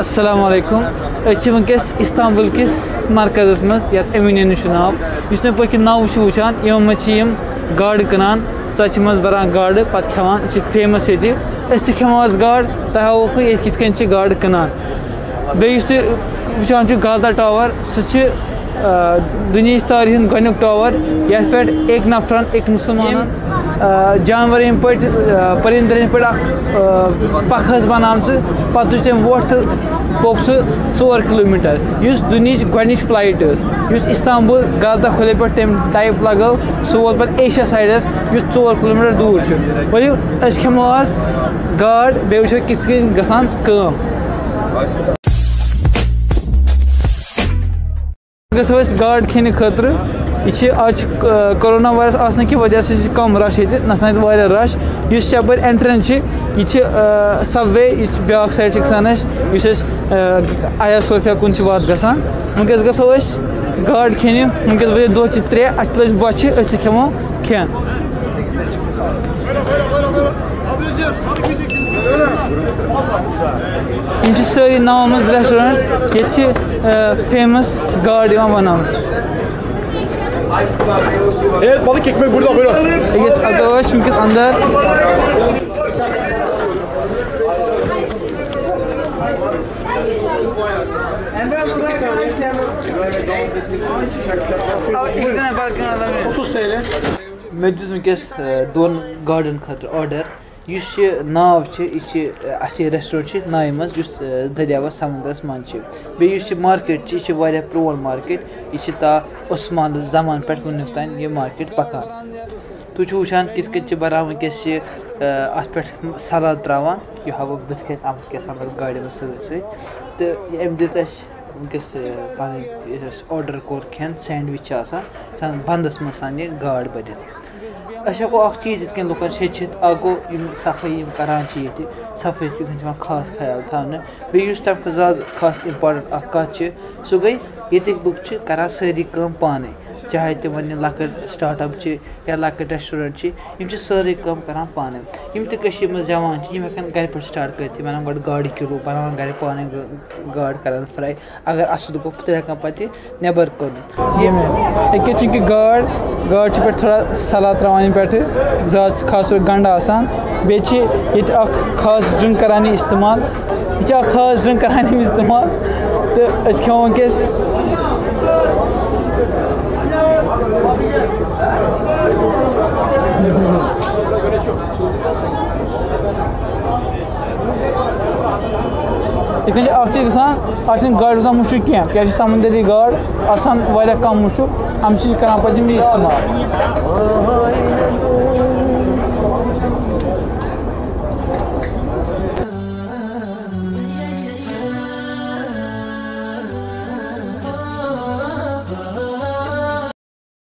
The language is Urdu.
السلام علیکم أسۍ ونکس استانبول کس مرکزس مز یتھ ایمینین ناو اس مے پٔکِن ناو چھِ وٕچھان یِمن منٛز چھِ یِم گاڈٕ کٕنان ژۄچہِ منٛز بران گاڈٕ پتہٕ کھٮ۪وان یہِ چھِ فیمس ییٚتہِ أسۍ تہِ کھٮ۪مو آز گاڈ تۄہہِ ہاووکھ ییٚتہِ کِتھ کٔنۍ چھِ گاڈٕ کٕنان بیٚیہِ یُس تُہۍ وٕچھان چھُ گالدا ٹاور سُہ چھِ دُنہِچ تٲریٖخ ہُنٛد گۄڈنیُک ٹاور یتھ پٮ۪ٹھ أکۍ نفرن أکۍ مُسلمانن جانور یِم پٲٹھۍ پٔرِندٕ ہٕنٛدۍ پٲٹھۍ اکھ پکھ ٲس بنامژٕ پتہٕ تُج تٔمۍ وۄٹھ تہٕ پوٚک سُہ ژور کِلوٗ میٖٹر یُس دُنہِچ گۄڈنِچ فلایٹ ٲس یُس استانبول گالدا کھۄلے پٮ۪ٹھ تٔمۍ ٹایپ لگٲو سُہ ووت پتہٕ ایشیا سایڈس یُس ژور کِلوٗ میٖٹر دوٗر چھُ۔ ؤلِو أسۍ کھٮ۪مو آز گاڈ بیٚیہِ وٕچھو کِتھ کٔنۍ گژھان کٲم۔ گژھو أسۍ گاڈ کھٮ۪نہٕ خٲطرٕ۔ یہ چھِ آز چھِ کرونا وایرس آسنہٕ کہِ وجہ سۭتۍ چھِ کم رش ییٚتہِ نسا ییٚتہِ واریاہ رش۔ یُس یپٲرۍ اٮ۪نٹرنس چھِ، یہِ چھِ سب وے یہِ چھِ بیٛاکھ سایڈ چھِ گژھان اَسہِ، یُس أسۍ آیا صوفیا کُن چھِ وتھ گژھان۔ وٕنکٮ۪س گژھو أسۍ گاڈ کھٮ۪نہِ وٕنکٮ۪س بجے دۄہچہِ ترٛےٚ اَسہِ لٔج بۄچھِ، أسۍ تہِ کھٮ۪مو کھٮ۪ن یِم چھِ سٲری ناوَن منٛز ریسٹورنٛٹ ییٚتہِ چھِ فیمَس گاڈ یِوان بناونہٕ Evet balık ekmek burada buyurun. ییٚتہِ اَژو أسۍ وٕنکٮ۪س اَندر مےٚ دیُت وٕنکٮ۪س دۄن گاڈن خٲطرٕ آرڈر یُس یہِ ناو چھِ یہِ چھِ اَسہِ یہِ ریسٹورنٛٹ چھِ، ناوِ منٛز یُس دٔریاوَس سَمنٛدرَس منٛز چھِ۔ بیٚیہِ یُس یہِ مارکیٹ چھِ، یہِ چھِ واریاہ پرٛون مارکیٹ یہِ چھِ تا عثمان زَمانہٕ پٮ۪ٹھ وٕنیُک تام یہِ مارکیٹ پَکان۔ تُہۍ چھِو وٕچھان کِتھ کٔنۍ چھِ بَران وٕنکٮ۪س یہِ اَتھ پٮ۪ٹھ سَلاد ترٛاوان، یہِ ہاوو بٕتھِ کَنۍ آمُت کیٛاہ سا گاڑِ منٛز سۭتۍ سۭتۍ۔ تہٕ أمۍ دِژ اَسہِ وٕنکٮ۪س پَنٕنۍ، یُس اَسہِ آرڈَر کوٚر کھٮ۪ن سینٛڈوِچ چھِ آسان سۄ بَنٛدَس منٛز سان یہِ گاڈ بٔرِتھ أسۍ ہٮ۪کو اَکھ چیٖز یِتھ کٔنۍ لُکَن ہیٚچھِتھ اَکھ گوٚو یِم صفٲیی یِم کَران چھِ ییٚتہِ، صفٲیی کِتھ کٔنۍ چھِ یِوان خاص خیال تھاونہٕ۔ بیٚیہِ یُس تَمہِ کھۄتہٕ زیادٕ خاص اِمپاٹَنٛٹ اَکھ کَتھ چھِ، سُہ گٔے ییٚتِکۍ لُکھ چھِ کَران سٲری کٲم پانَے۔ چاہے تِمَن یہِ لۄکٕٹ سٹاٹ اَپ چھِ یا لۄکٕٹۍ ریسٹورنٛٹ چھِ، یِم چھِ سٲرٕے کٲم کَران پانَے یِم تہِ کٔشیٖرِ منٛز جوان چھِ، یِم ہٮ۪کَن گَرِ پٮ۪ٹھ سٹاٹ کٔرِتھ، یِم اَنان گۄڈٕ گاڈٕ کِلوٗ بَناوان گَرِ پانَے گاڈ کَران فرٛاے اگر اَصٕل گوٚو تیٚلہِ ہٮ۪کان پَتہٕ یہِ نٮ۪بَر کٔنِتھ ییٚمہِ أکیٛاہ چھِ کہِ گاڈ گاڈ چھِ پٮ۪ٹھ تھوڑا سَلاد ترٛاوان ییٚمہِ پٮ۪ٹھٕ، زیادٕ خاص طور گَنٛڈٕ آسان۔ بیٚیہِ چھِ ییٚتہِ اَکھ خاص ڈرٛنٛک کَران یہِ اِستعمال۔ یہِ چھِ اَکھ خاص ڈرٛنٛک کَران یِم اِستعمال۔ تہٕ أسۍ کھٮ۪مو وٕنکٮ۪س یِتھ کٔنۍ چھِ اَکھ چیٖز گژھان اَتھ چھِنہٕ گاڈِ روزان مُشُک کینٛہہ کیٛازِ چھِ سَمنٛدٔری گاڈ آسان واریاہ